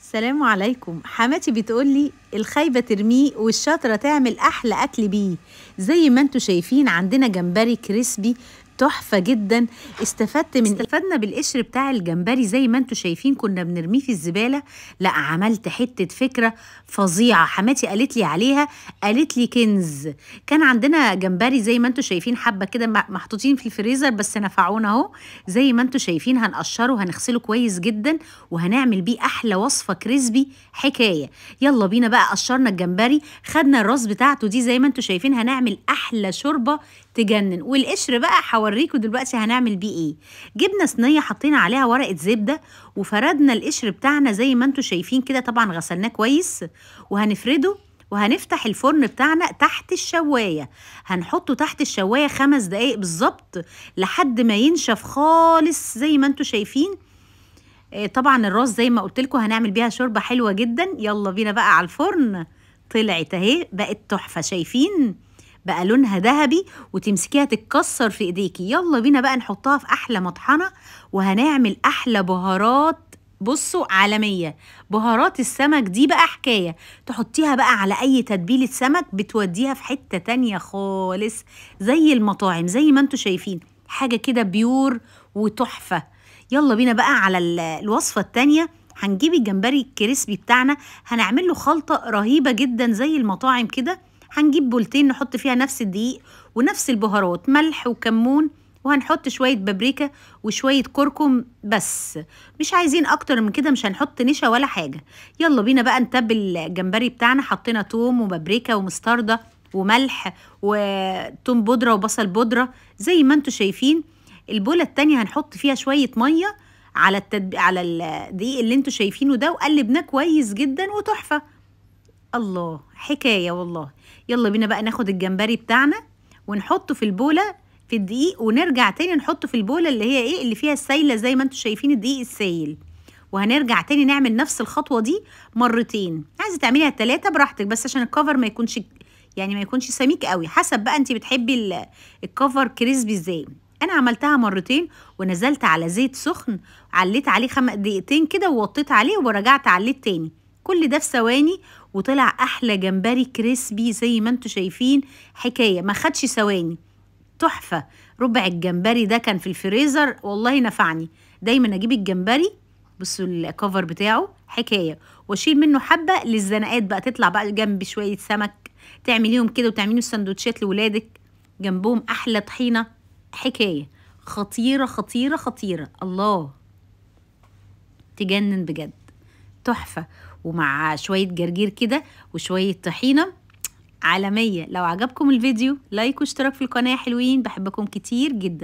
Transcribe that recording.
السلام عليكم. حماتي بتقولي الخايبة ترميه والشاطرة تعمل أحلى أكل بيه. زي ما أنتوا شايفين عندنا جمبري كريسبي تحفة جدا. استفدت من استفدنا بالقشر بتاع الجمبري. زي ما أنتوا شايفين كنا بنرميه في الزبالة. لا عملت حتة فكرة فظيعة. حماتي قالت لي عليها قالت لي كنز. كان عندنا جمبري زي ما أنتوا شايفين حبة كده محطوطين في الفريزر بس نفعونا اهو. زي ما أنتوا شايفين هنقشره وهنغسله كويس جدا وهنعمل بيه أحلى وصفة كريسبي حكاية. يلا بينا بقى قشرنا الجمبري خدنا الراس بتاعته دي. زي ما أنتوا شايفين هنعمل أحلى شوربة تجنن. والقشر بقى هوريكم دلوقتي هنعمل بيه إيه. جبنا صينية حطينا عليها ورقة زبدة وفردنا القشر بتاعنا زي ما أنتم شايفين كده طبعا غسلناه كويس. وهنفرده وهنفتح الفرن بتاعنا تحت الشواية. هنحطه تحت الشواية خمس دقايق بالظبط لحد ما ينشف خالص زي ما أنتم شايفين. طبعا الراس زي ما قلت لكم هنعمل بيها شوربة حلوة جدا. يلا بينا بقى على الفرن. طلعت اهي بقت تحفة شايفين؟ بقى لونها ذهبي وتمسكيها تتكسر في ايديكي. يلا بينا بقى نحطها في أحلى مطحنة وهنعمل أحلى بهارات. بصوا عالمية. بهارات السمك دي بقى حكاية. تحطيها بقى على أي تتبيلة سمك بتوديها في حتة تانية خالص زي المطاعم زي ما أنتوا شايفين. حاجة كده بيور وتحفة. يلا بينا بقى على الوصفة التانية. هنجيب الجمبري الكريسبي بتاعنا. هنعمل له خلطة رهيبة جدا زي المطاعم كده. هنجيب بولتين نحط فيها نفس الدقيق ونفس البهارات ملح وكمون وهنحط شوية بابريكا وشوية كركم بس. مش عايزين أكتر من كده مش هنحط نشا ولا حاجة. يلا بينا بقى نتبل الجمبري بتاعنا. حطينا توم وبابريكا ومستردة وملح وتوم بودرة وبصل بودرة. زي ما أنتوا شايفين البولة التانية هنحط فيها شوية مية على التدب... على الدقيق اللي أنتوا شايفينه ده وقلبناه كويس جدا وتحفة. الله حكاية والله. يلا بينا بقى ناخد الجمبري بتاعنا ونحطه في البولة في الدقيق ونرجع تاني نحطه في البولة اللي هي إيه؟ اللي فيها السايلة زي ما أنتوا شايفين الدقيق السايل. وهنرجع تاني نعمل نفس الخطوة دي مرتين. عايزة تعمليها تلاتة براحتك بس عشان ال cover ما يكونش يعني ما يكونش سميك قوي. حسب بقى انت بتحبي ال cover crispy إزاي. أنا عملتها مرتين ونزلت على زيت سخن عليت عليه خمس دقيقتين كده ووطيت عليه ورجعت عليت تاني. كل ده في ثواني وطلع أحلى جمبري crispy زي ما أنتوا شايفين. حكاية ما خدش ثواني. تحفة. ربع الجمبري ده كان في الفريزر. والله نفعني. دايما أجيب الجمبري بصوا الكفر بتاعه. حكاية. وأشيل منه حبة للزنقات بقى. تطلع بقى جنب شوية سمك. تعمليهم كده وتعملي سندوتشات لولادك. جنبهم أحلى طحينة. حكاية. خطيرة خطيرة خطيرة. الله. تجنن بجد. تحفة. ومع شوية جرجير كده وشوية طحينة عالمية. لو عجبكم الفيديو لايك واشتراك في القناة حلوين. بحبكم كتير جدا.